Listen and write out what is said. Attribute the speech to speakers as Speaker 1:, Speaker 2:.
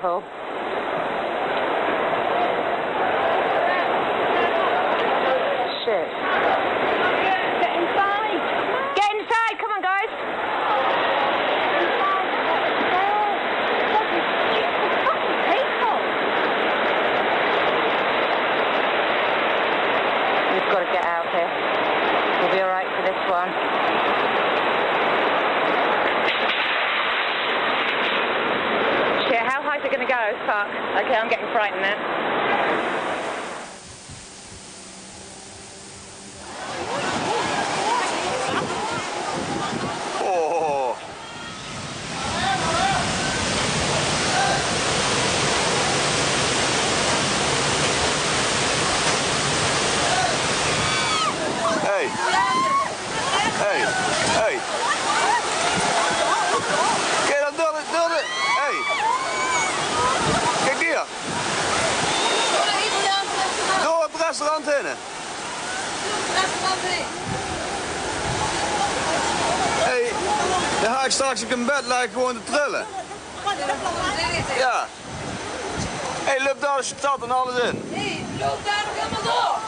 Speaker 1: Paul. Shit.
Speaker 2: Get inside.
Speaker 1: Get inside, come on guys. We've got to get out here. Going to go? Fuck. Okay, I'm getting frightened now.
Speaker 3: antenne. Hey, dan ga ik straks in bed lijkt gewoon te trillen. Ja. Hey, loop daar als je en alles in.
Speaker 2: Nee, loop daar helemaal door.